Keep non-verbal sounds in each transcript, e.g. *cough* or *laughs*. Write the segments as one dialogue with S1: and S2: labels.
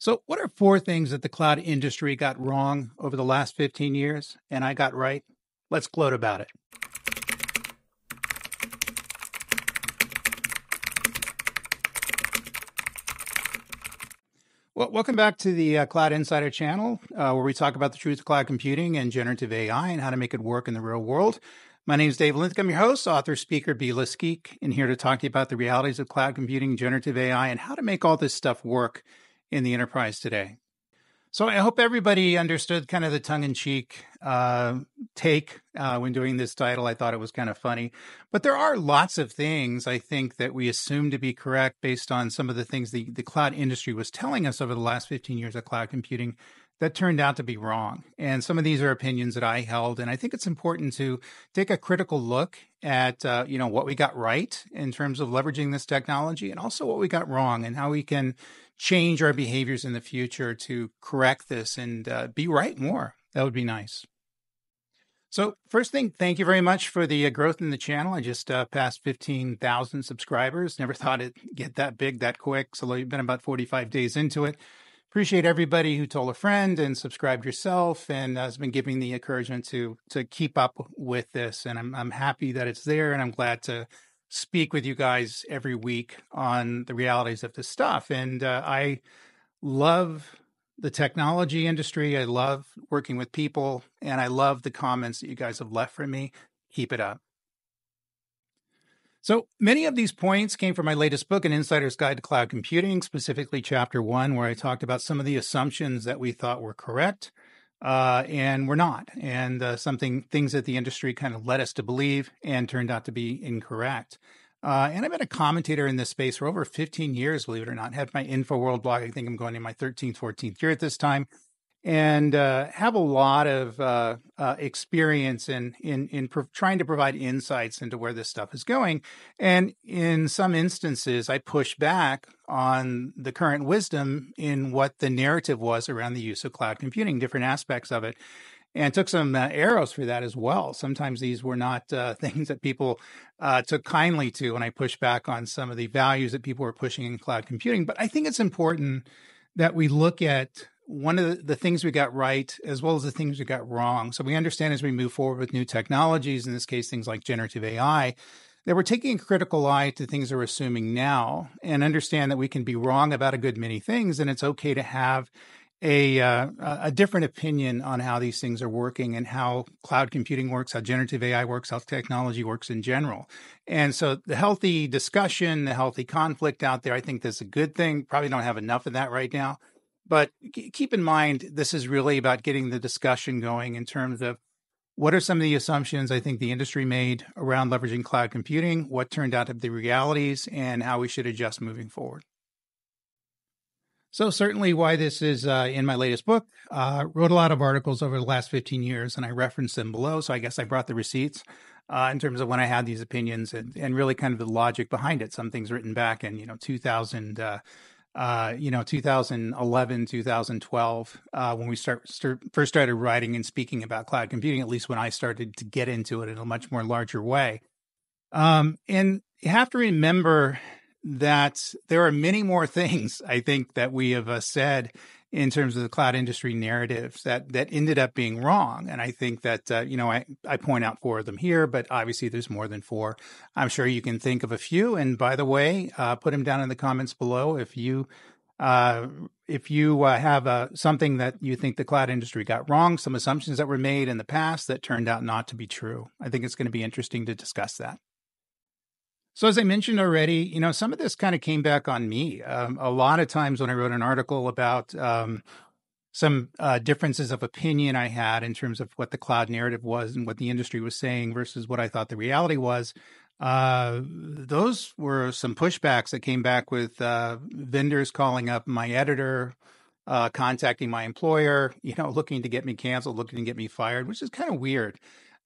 S1: So, what are four things that the cloud industry got wrong over the last 15 years and I got right? Let's gloat about it. Well, welcome back to the uh, Cloud Insider channel, uh, where we talk about the truth of cloud computing and generative AI and how to make it work in the real world. My name is Dave Linthicum. I'm your host, author, speaker, B-list geek, and here to talk to you about the realities of cloud computing, generative AI, and how to make all this stuff work in the enterprise today. So I hope everybody understood kind of the tongue in cheek uh, take uh, when doing this title. I thought it was kind of funny. But there are lots of things I think that we assume to be correct based on some of the things the, the cloud industry was telling us over the last 15 years of cloud computing that turned out to be wrong. And some of these are opinions that I held. And I think it's important to take a critical look at, uh, you know, what we got right in terms of leveraging this technology and also what we got wrong and how we can change our behaviors in the future to correct this and uh, be right more. That would be nice. So, first thing, thank you very much for the uh, growth in the channel. I just uh, passed 15,000 subscribers. Never *laughs* thought it'd get that big that quick. So, you've been about 45 days into it. Appreciate everybody who told a friend and subscribed yourself and has been giving the encouragement to to keep up with this. And I'm I'm happy that it's there, and I'm glad to speak with you guys every week on the realities of this stuff. And uh, I love the technology industry. I love working with people, and I love the comments that you guys have left for me. Keep it up. So many of these points came from my latest book, An Insider's Guide to Cloud Computing, specifically chapter one, where I talked about some of the assumptions that we thought were correct uh, and we're not. And uh, something things that the industry kind of led us to believe and turned out to be incorrect. Uh, and I've been a commentator in this space for over 15 years, believe it or not. Had my InfoWorld blog. I think I'm going in my 13th, 14th year at this time and uh, have a lot of uh, uh, experience in in in pro- trying to provide insights into where this stuff is going. And in some instances, I push back on the current wisdom in what the narrative was around the use of cloud computing, different aspects of it. And took some uh, arrows for that as well. Sometimes these were not uh, *laughs* things that people uh, took kindly to when I pushed back on some of the values that people were pushing in cloud computing. But I think it's important that we look at one of the, things we got right as well as the things we got wrong. So we understand as we move forward with new technologies, in this case, things like generative AI, that we're taking a critical eye to things we're assuming now and understand that we can be wrong about a good many things. And it's okay to have a, uh, a different opinion on how these things are working and how cloud computing works, how generative AI works, how technology works in general. And so the healthy discussion, the healthy conflict out there, I think that's a good thing. Probably don't have enough of that right now. But keep in mind, this is really about getting the discussion going in terms of what are some of the assumptions I think the industry made around leveraging cloud computing, what turned out to be the realities, and how we should adjust moving forward. So, certainly, why this is uh, in my latest book. Uh, wrote a lot of articles over the last 15 years, and I referenced them below. So, I guess I brought the receipts uh, in terms of when I had these opinions and, and really kind of the logic behind it. Some things written back in, you know, 2000 uh, you know, 2011, 2012, uh, when we start, start, first started writing and speaking about cloud computing, at least when I started to get into it in a much more larger way. Um, and you have to remember that there are many more *laughs* things I think that we have uh, said in terms of the cloud industry narratives that that ended up being wrong. And I think that uh, you know I I point out four of them here, but obviously there's more than four. I'm sure you can think of a few. And by the way, uh, put them down in the comments below if you. Uh, if you uh, have uh, something that you think the cloud industry got wrong, some assumptions that were made in the past that turned out not to be true, I think it's going to be interesting to discuss that. So, as I mentioned already, you know, some of this kind of came back on me. Um, a lot of times when I wrote an article about um, some uh, differences of opinion I had in terms of what the cloud narrative was and what the industry was saying versus what I thought the reality was, uh, those were some pushbacks that came back with uh, vendors calling up my editor, uh, contacting my employer, you know, *laughs* looking to get me canceled, looking to get me fired, which is kind of weird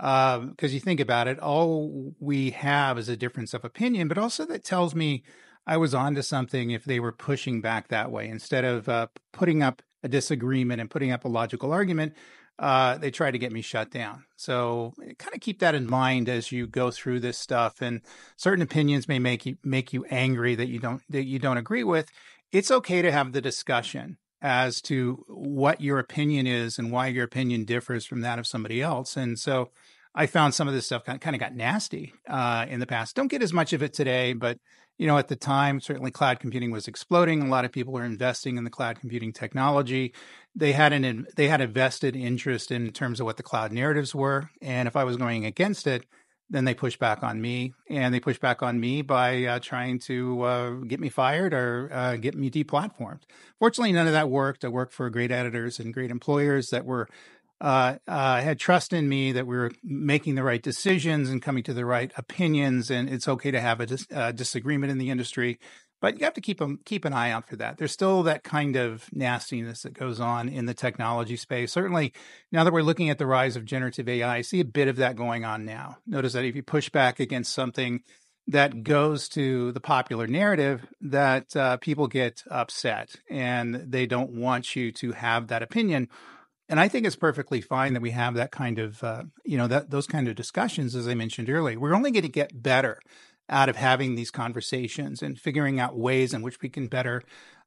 S1: because um, you think about it, all we have is a difference of opinion, but also that tells me I was onto something if they were pushing back that way instead of uh, putting up a disagreement and putting up a logical argument. Uh, they try to get me shut down. So kind of keep that in mind as you go through this stuff. And certain opinions may make you make you angry that you don't that you don't agree with. It's okay to have the discussion as to what your opinion is and why your opinion differs from that of somebody else. And so I found some of this stuff kind of got nasty uh, in the past. Don't get as much of it today, but you know, at the time, certainly cloud computing was exploding. A lot of people were investing in the cloud computing technology. They had an they had a vested interest in terms of what the cloud narratives were, and if I was going against it, then they push back on me, and they push back on me by uh, trying to uh, get me fired or uh, get me deplatformed. Fortunately, none of that worked. I worked for great editors and great employers that were uh, uh, had trust in me that we were making the right decisions and coming to the right opinions. And it's okay to have a dis- uh, disagreement in the industry, but you have to keep them, keep an eye out for that. There's still that kind of nastiness that goes on in the technology space. Certainly, now that we're looking at the rise of generative AI, I see a bit of that going on now. Notice that if you push back against something that goes to the popular narrative that uh, people get upset and they don't want you to have that opinion and I think it's perfectly fine that we have that kind of, uh, you know, that those kind of discussions, as I mentioned earlier. We're only going to get better out of having these conversations and figuring out ways in which we can better,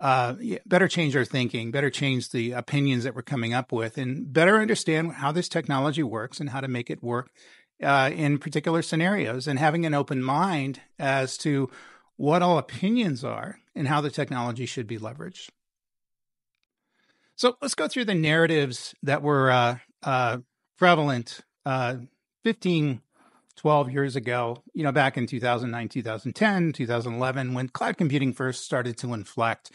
S1: uh, better change our thinking, better change the opinions that we're coming up with, and better understand how this technology works and how to make it work uh, in particular scenarios, and having an open mind as to what all opinions are and how the technology should be leveraged. So let's go through the narratives that were uh, uh, prevalent uh, 15, 12 years ago, you know, back in 2009, 2010, 2011, when cloud computing first started to inflect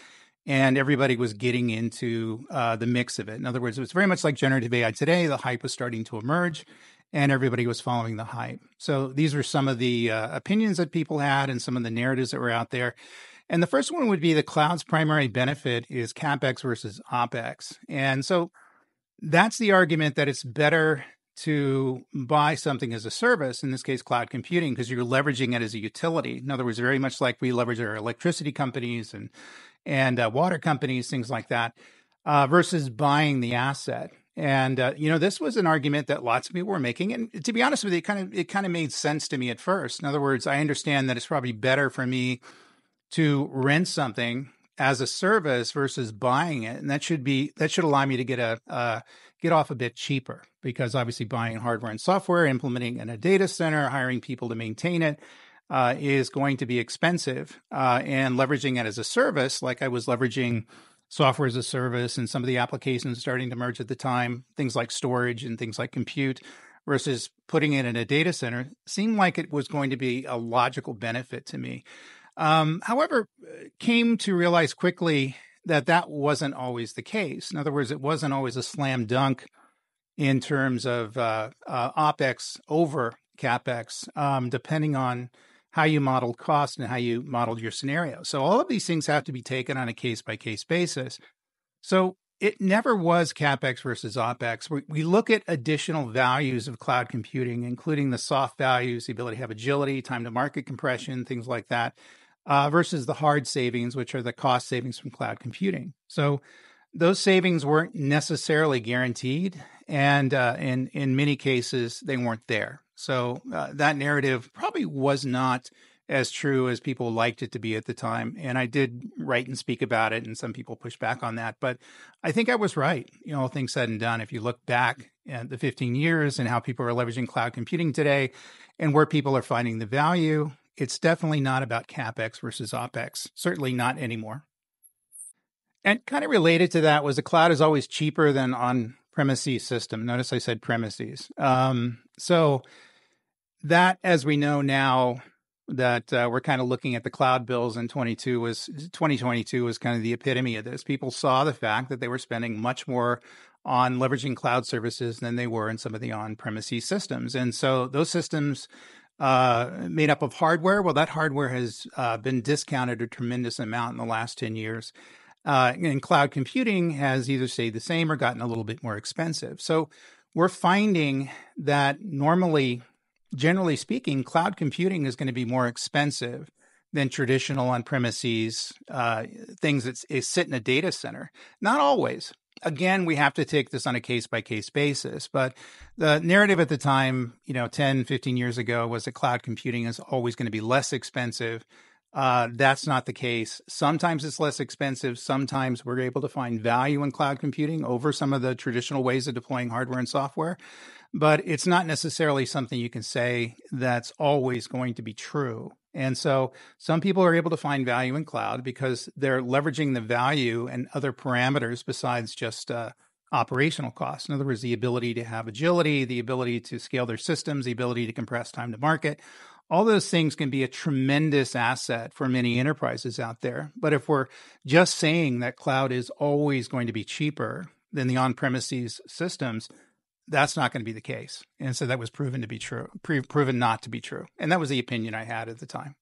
S1: and everybody was getting into uh, the mix of it. In other words, it was very much like generative AI today. The hype was starting to emerge and everybody was following the hype. So these were some of the uh, opinions that people had and some of the narratives that were out there. And the first one would be the cloud's primary benefit is capex versus opex. And so that's the argument that it's better to buy something as a service, in this case, cloud computing, because you're leveraging it as a utility. In other words, very much like we leverage our electricity companies and and uh, water companies, things like that, uh, versus buying the asset. And uh, you know, this was an argument that lots of people were making, and to be honest with you, it kind of it kind of made sense to me at first. In other words, I understand that it's probably better for me to rent something as a service versus buying it, and that should be that should allow me to get a uh, get off a bit cheaper because obviously buying hardware and software, implementing in a data center, hiring people to maintain it. Uh, is going to be expensive, uh, and leveraging it as a service, like I was leveraging software as a service and some of the applications starting to merge at the time, things like storage and things like compute, versus putting it in a data center, seemed like it was going to be a logical benefit to me. Um, however, came to realize quickly that that wasn't always the case. In other words, it wasn't always a slam dunk in terms of uh, uh, opex over capex, um, depending on how you modeled cost and how you modeled your scenario. So all of these things have to be taken on a case by case basis. So it never was capex versus opex. We, we, look at additional values of cloud computing, including the soft values, the ability to have agility, time to market compression, things like that uh, versus the hard savings, which are the cost savings from cloud computing. So those savings weren't necessarily guaranteed, and uh, in in many cases they weren't there. So uh, that narrative probably was not as true as people liked it to be at the time. And I did write and speak about it, and some people pushed back on that. But I think I was right. You know, all things said and done, if you look back at the 15 years and how people are leveraging cloud computing today, and where people are finding the value, it's definitely not about capex versus opex. Certainly not anymore. And kind of related to that was the cloud is always cheaper than on premises system. Notice I said premises. Um, so that, as we know now, that uh, we're kind of looking at the cloud bills in 22 was 2022 was kind of the epitome of this. People saw the fact that they were spending much more on leveraging cloud services than they were in some of the on-premises systems, and so those systems uh, made up of hardware. Well, that hardware has uh, been discounted a tremendous amount in the last 10 years. Uh, and cloud computing has either stayed the same or gotten a little bit more expensive. So we're finding that normally, generally speaking, cloud computing is going to be more expensive than traditional on premises uh, things that sit in a data center. Not always again, we have to take this on a case by case basis. But the narrative at the time, you know, 10, 15 years ago was that cloud computing is always going to be less expensive Uh, that's not the case. Sometimes it's less expensive. Sometimes we're able to find value in cloud computing over some of the traditional ways of deploying hardware and software. But it's not necessarily something you can say that's always going to be true. And so some people are able to find value in cloud because they're leveraging the value and other parameters besides just uh, operational costs. In other words, the ability to have agility, the ability to scale their systems, the ability to compress time to market. All those things can be a tremendous asset for many enterprises out there. But if we're just saying that cloud is always going to be cheaper than the on premises systems, that's not going to be the case. And so that was proven to be true, pre- proven not to be true. And that was the opinion I had at the time.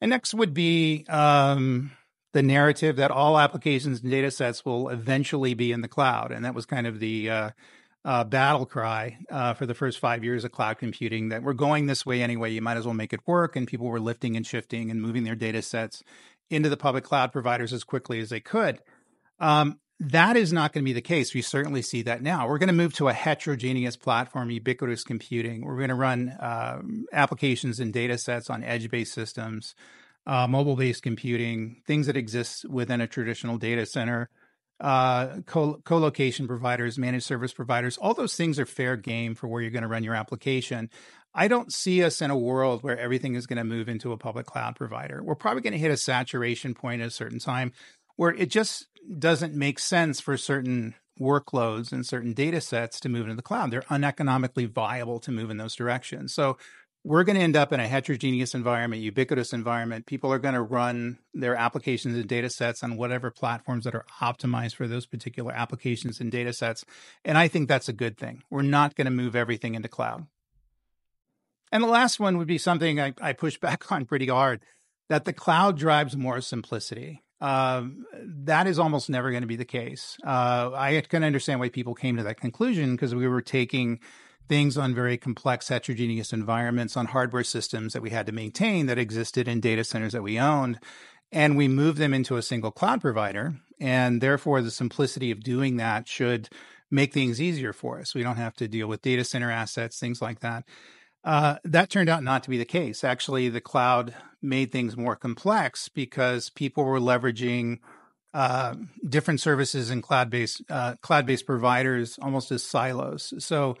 S1: And next would be um, the narrative that all applications and data sets will eventually be in the cloud. And that was kind of the uh, uh, battle cry uh, for the first five years of cloud computing that we're going this way anyway. You might as well make it work. And people were lifting and shifting and moving their data sets into the public cloud providers as quickly as they could. Um, that is not going to be the case. We certainly see that now. We're going to move to a heterogeneous platform, ubiquitous computing. We're going to run uh, applications and data sets on edge based systems uh, mobile based computing, things that exist within a traditional data center, uh, co location providers, managed service providers, all those things are fair game for where you're going to run your application. I don't see us in a world where everything is going to move into a public cloud provider. We're probably going to hit a saturation point at a certain time where it just doesn't make sense for certain workloads and certain data sets to move into the cloud. They're uneconomically viable to move in those directions. So we're going to end up in a heterogeneous environment, ubiquitous environment. People are going to run their applications and data sets on whatever platforms that are optimized for those particular applications and data sets. And I think that's a good thing. We're not going to move everything into cloud. And the last one would be something I, I push *laughs* back on pretty hard that the cloud drives more simplicity. Uh, that is almost never going to be the case. Uh, I can understand why people came to that conclusion because we were taking things on very complex heterogeneous environments on hardware systems that we had to maintain that existed in data centers that we owned. And we moved them into a single cloud provider. And therefore, the simplicity of doing that should make things easier for us. We don't have to deal with data center assets, things like that. Uh, that turned out not to be the case. Actually, the cloud made things more complex because people were leveraging uh, different services and cloud-based uh, cloud-based providers almost as silos. So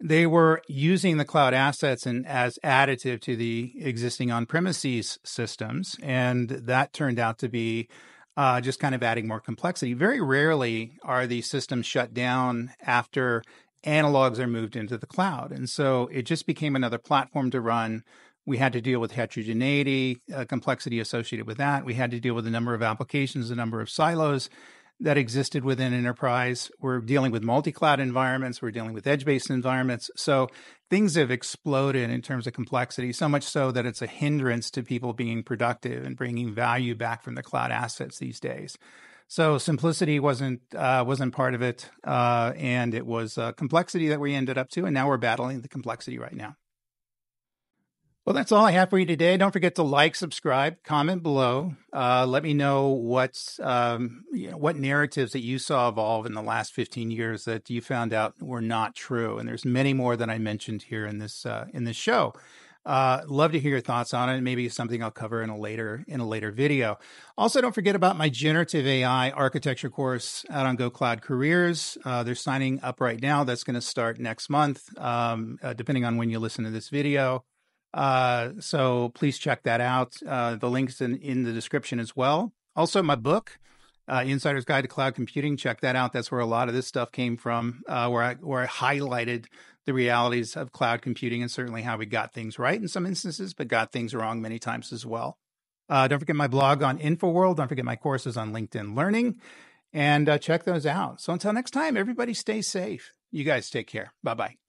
S1: they were using the cloud assets and as additive to the existing on-premises systems, and that turned out to be uh, just kind of adding more complexity. Very rarely are these systems shut down after analogs are moved into the cloud, and so it just became another platform to run. We had to deal with heterogeneity, uh, complexity associated with that. We had to deal with a number of applications, a number of silos that existed within enterprise. We're dealing with multi cloud environments, we're dealing with edge based environments. So things have exploded in terms of complexity, so much so that it's a hindrance to people being productive and bringing value back from the cloud assets these days. So simplicity wasn't uh, wasn't part of it, uh, and it was uh, complexity that we ended up to, and now we're battling the complexity right now. Well, that's all I have for you today. Don't forget to like, subscribe, comment below. Uh, let me know what's um, you know, what narratives that you saw evolve in the last 15 years that you found out were not true. And there's many more that I mentioned here in this uh, in this show. Uh, love to hear your thoughts on it. Maybe something I'll cover in a later in a later video. Also, don't forget about my generative AI architecture course out on Go Cloud Careers. Uh, they're signing up right now. That's going to start next month, um, uh, depending on when you listen to this video. Uh, so please check that out. Uh, the links in, in the description as well. Also, my book, uh, Insider's Guide to Cloud Computing. Check that out. That's where a lot of this stuff came from, uh, where I where I highlighted the realities of cloud computing and certainly how we got things right in some instances, but got things wrong many times as well. Uh, don't forget my blog on InfoWorld. Don't forget my courses on LinkedIn Learning, and uh, check those out. So until next time, everybody stay safe. You guys take care. Bye bye.